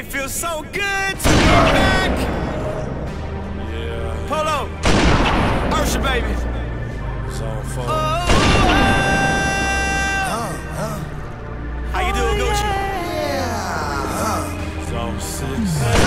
It feels so good to be back. Yeah. Polo. Usher, baby. Zone four. Oh, oh, oh. Uh, uh. How you doing, Gucci? Yeah. Zone six.